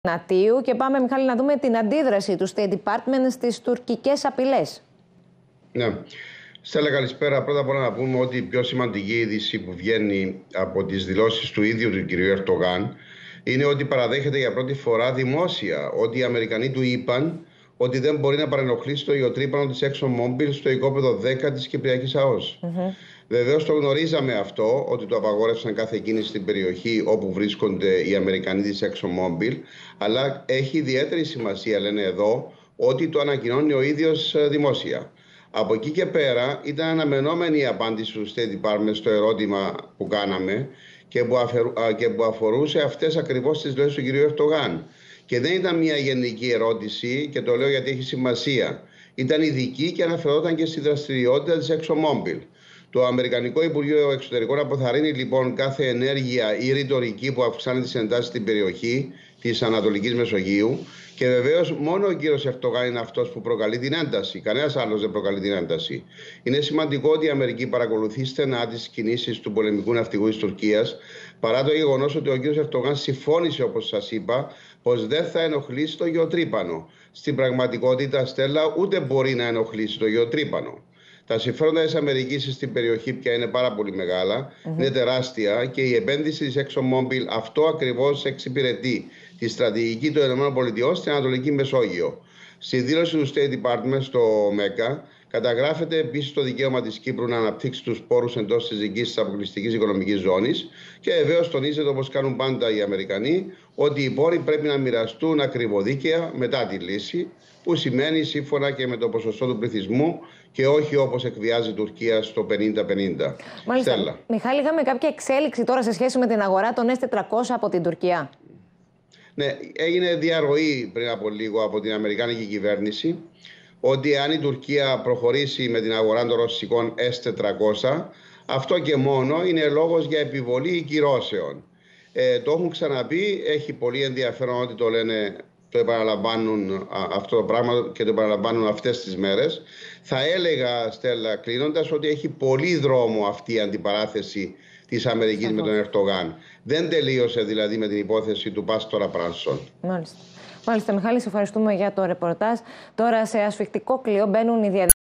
Νατίου και πάμε Μιχάλη να δούμε την αντίδραση του State Department στις τουρκικές απειλές. Ναι. Στέλλα, καλησπέρα. Πρώτα απ' όλα να πούμε ότι η πιο σημαντική είδηση που βγαίνει από τις δηλώσεις του ίδιου του κ. Ερτογάν είναι ότι παραδέχεται για πρώτη φορά δημόσια ότι οι Αμερικανοί του είπαν ότι δεν μπορεί να παρενοχλήσει το ιοτρύπανο της ExxonMobil στο οικόπεδο 10 της Κυπριακής ΑΟΣ. Mm-hmm. Βεβαίως το γνωρίζαμε αυτό, ότι το απαγόρευσαν κάθε κίνηση στην περιοχή όπου βρίσκονται οι Αμερικανοί της ExxonMobil, αλλά έχει ιδιαίτερη σημασία, λένε εδώ, ότι το ανακοινώνει ο ίδιος ε, δημόσια. Από εκεί και πέρα ήταν αναμενόμενη η απάντηση του State Department στο ερώτημα που κάναμε και που, και που αφορούσε αυτές ακριβώς τις λόγες του κ. Ερτογάν. Και δεν ήταν μια γενική ερώτηση και το λέω γιατί έχει σημασία. Ήταν ειδική και αναφερόταν και στη δραστηριότητα της ExxonMobil. Το Αμερικανικό Υπουργείο Εξωτερικών αποθαρρύνει λοιπόν κάθε ενέργεια ή ρητορική που αυξάνει τις εντάσεις στην περιοχή της Ανατολικής Μεσογείου. Και βεβαίως μόνο ο κύριος Ερτογάν είναι αυτός που προκαλεί την ένταση. Κανένας άλλος δεν προκαλεί την ένταση. Είναι σημαντικό ότι η Αμερική παρακολουθεί στενά τις κινήσεις του πολεμικού ναυτικού της Τουρκίας, παρά το γεγονός ότι ο κύριος Ερτογάν συμφώνησε, όπως σας είπα, πως δεν θα ενοχλήσει το γεωτρύπανο. Στην πραγματικότητα, Στέλλα, ούτε μπορεί να ενοχλήσει το γεωτρύπανο. Τα συμφέροντα της Αμερικής στην περιοχή πια είναι πάρα πολύ μεγάλα, είναι τεράστια και η επένδυση της ExxonMobil αυτό ακριβώς εξυπηρετεί τη στρατηγική των ΗΠΑ στην Ανατολική Μεσόγειο. Στη δήλωση του State Department στο ΜΕΚΑ καταγράφεται επίσης το δικαίωμα της Κύπρου να αναπτύξει τους πόρους εντός της δικής της αποκλειστικής οικονομικής ζώνης και βεβαίως τονίζεται όπως κάνουν πάντα οι Αμερικανοί ότι οι πόροι πρέπει να μοιραστούν ακριβοδίκαια μετά τη λύση που σημαίνει σύμφωνα και με το ποσοστό του πληθυσμού και όχι όπως εκβιάζει η Τουρκία στο 50-50. Μάλιστα. Στέλλα. Μιχάλη, είχαμε κάποια εξέλιξη τώρα σε σχέση με την αγορά των S400 από την Τουρκία. Ναι, έγινε διαρροή πριν από λίγο από την Αμερικάνικη κυβέρνηση ότι αν η Τουρκία προχωρήσει με την αγορά των ρωσικών S400 αυτό και μόνο είναι λόγος για επιβολή κυρώσεων. Ε, το έχουν ξαναπεί, έχει πολύ ενδιαφέρον ότι το λένε το επαναλαμβάνουν αυτό το πράγμα και το επαναλαμβάνουν αυτές τις μέρες. Θα έλεγα, Στέλλα, κλείνοντας ότι έχει πολύ δρόμο αυτή η αντιπαράθεση της Αμερικής με τον Ερτογάν. Δεν τελείωσε δηλαδή με την υπόθεση του Πάστορα Πράνσον. Μάλιστα. Μάλιστα, Μιχάλη, σε ευχαριστούμε για το ρεπορτάζ. Τώρα σε ασφικτικό κλειό μπαίνουν οι διαδικασίες.